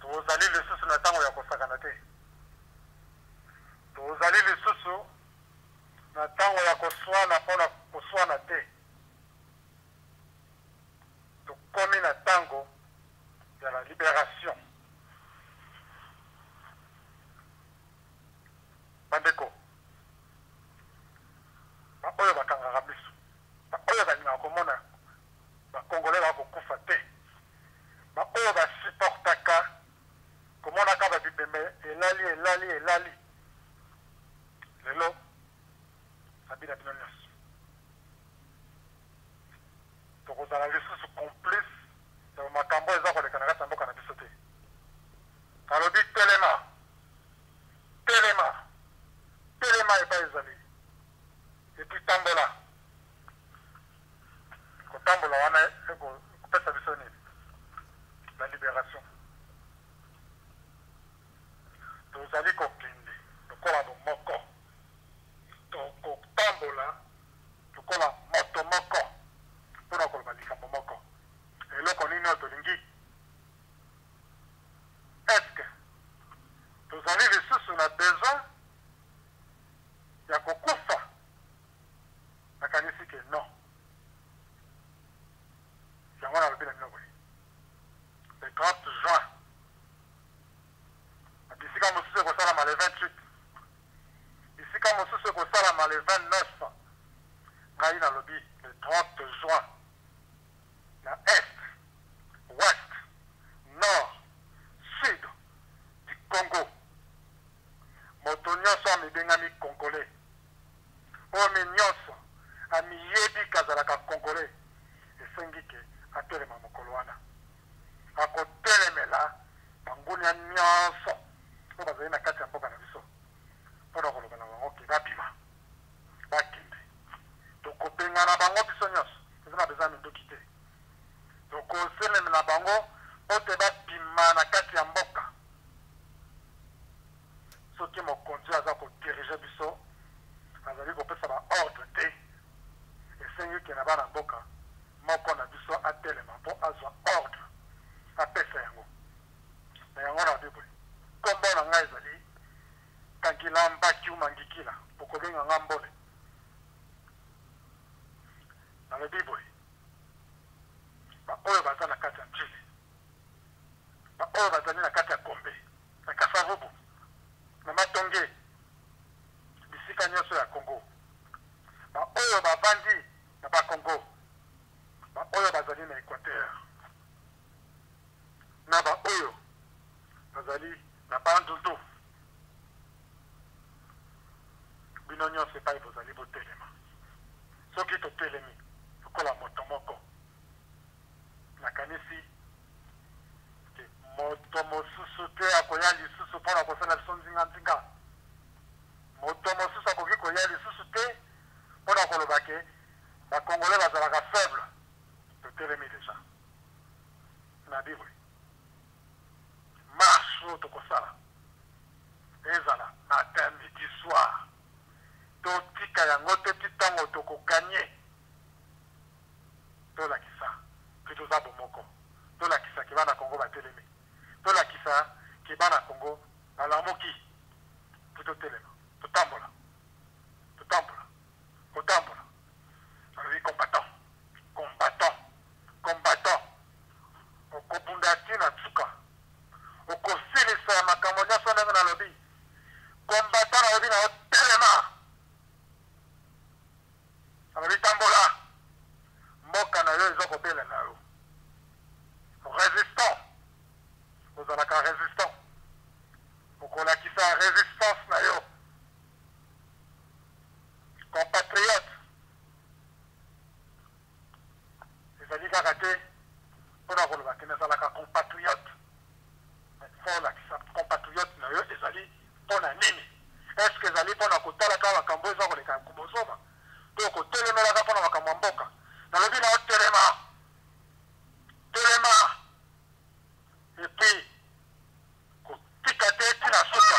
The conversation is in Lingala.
Tozali lisusu na ntango ya kosakana te. Tozali lisusu na ntango ya koswana mpo na koswana te. Tokomi na ntango ya la liberation. Bandeko, baoyo bakangaka miso, baoyo balingaka komona bakongole bakokufa te, ba oyo ba supportaka komonaka ba bibembe elali elali elali lelo abina bino nyonso tokozala lisusu complice ya bamakambo eza koleka na kati ya mboka na biso te alobi telema telema telema epai ezali epuis tambola Kotambola wana ekopesa biso nini? La liberation. Tozali kokende lokola bomoko, tokotambola lokola moto moko mpo na koloba likambo moko. Eloko nini oyo tolingi? Eske tozali lisusu na besoin ya kokufa? Nakanisi que non. Yango wana nalobi na bino boye. Le 30 juin, na bisika mosusu ekosalama le 28, bisika mosusu ekosalama le 29, ngai nalobi le 30 juin, na est, ouest, nord, sud du Congo, moto nyonso amibengami Congolais, Oyo mais nionso amiyebi ke azalaka congolais esengi ke atelema mokolo wana akotelemela bangunia nionso oyo bazali na kati ya mboka na biso mpo na koloba na bango ke babima bakende tokobengana bango biso nionso toza na bezana minduki te tokoselemela bango mpo te babima na kati ya mboka soki mokonzi oyo aza kodirige biso azali kopesa baordre te esengi ke na bana mboka moko na biso atelema mpo azwa ordre apesa yango na yango na biboye nkombo na ngai ezali kangila mbakiu mangikila bokobenga ngai mbole nalobi boye baoyo baza na kati ya ntili baoyo bazali na kati ya gombe na Kasavubu, na Matonge, bisika nyonso ya Congo, baoyo bavandi na Bas-Congo, baoyo bazali na Equateur, na baoyo bazali na Bandundu, bino nyonso epai bozali botelema. Soki totelemi lokola moto moko, nakanisi Moto mosusu te akoya lisusu mpo na kosala biso nzinganzinga. Moto mosusu akoki koya lisusu te mpo na koloba ke bakongole bazalaka faible. Totelemi deja na bibwe marche oyo tokosala ezala matin midi soir totika yango te ti ntango tokoganye Tolakisa que toza bomoko. Tolakisa que bana Congo batelemi. Tolakisa que bana Congo balamuki. Mpo totelema. Totambola. Totambola. Kotambola. Alobi combattant. Combattant. Combattant. Okobunda ti na suka. Okosilisa makambo nyonso ndenge nalobi. Combattant nalobi na yo telema. Alobi tambola, mboka na yo ezo kobela na yo. Resistant, ozalaka resistant, okolakisa resistance na yo. Compatriote. ezali kaka te mpo na koloba te nazalaka compatriote mpo olakisa compatriote na yo ezali mpo na nini eske ezali mpo na kotalaka makambo eza koleka ya kromosoma to kotelemelaka mpo na makambo ya mboka nalobi na otelema telema epuis kotika te tina suka